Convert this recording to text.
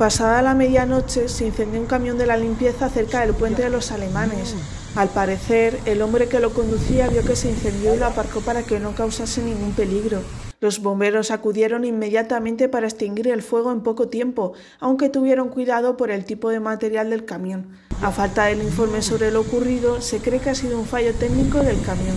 Pasada la medianoche se incendió un camión de la limpieza cerca del puente de los alemanes. Al parecer, el hombre que lo conducía vio que se incendió y lo aparcó para que no causase ningún peligro. Los bomberos acudieron inmediatamente para extinguir el fuego en poco tiempo, aunque tuvieron cuidado por el tipo de material del camión. A falta del informe sobre lo ocurrido, se cree que ha sido un fallo técnico del camión.